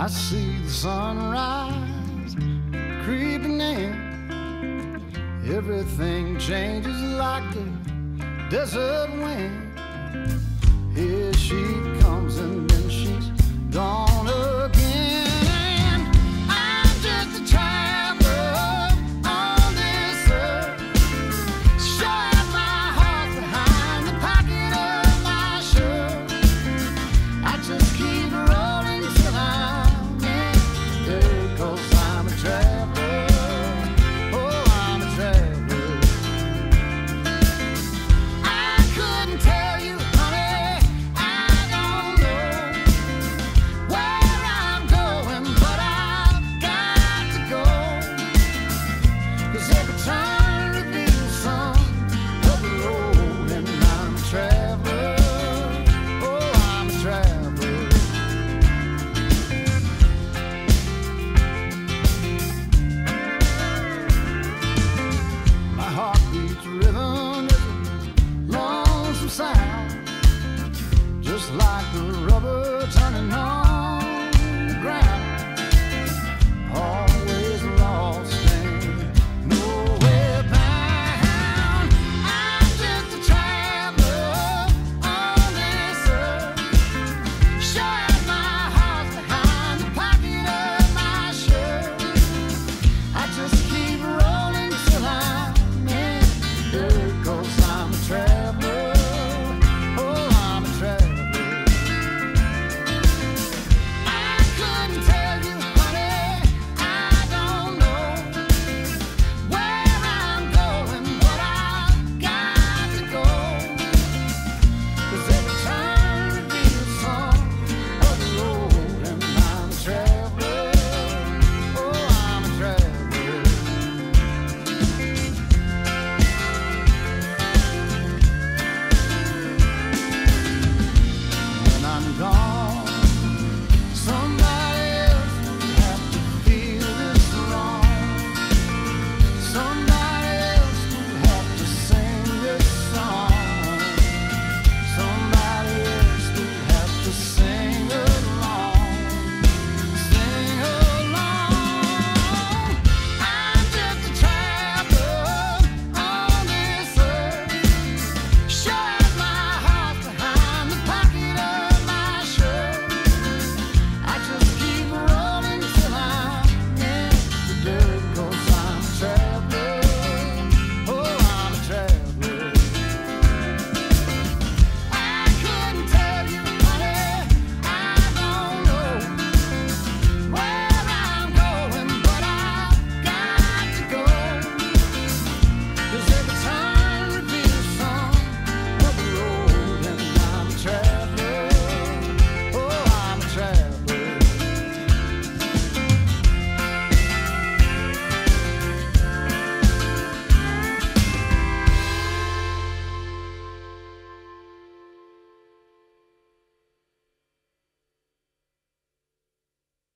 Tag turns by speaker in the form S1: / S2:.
S1: I see the sunrise creeping in. Everything changes like the desert wind. Here she just like the rubber turning on.